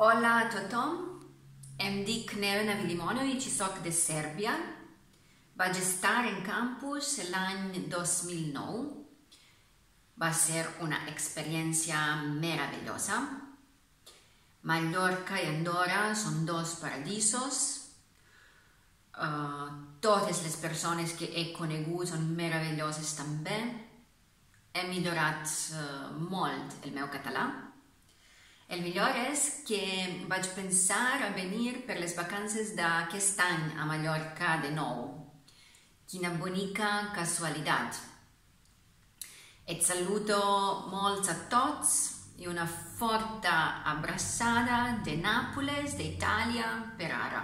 Hola a tothom, em dic Nevena Vilimonovic i soc de Sèrbia. Vaig estar en campus l'any 2009. Va ser una experiència meravellosa. Mallorca i Andorra són dos paradisos. Uh, totes les persones que he conegut són meravelloses també. He millorat uh, molt el meu català. El millor és que vaig pensar a venir per les vacances d'aquest any a Mallorca de nou. Quina bonica casualitat. Et saluto molts a tots i una forta abraçada de Nàpoles, d'Itàlia, per ara.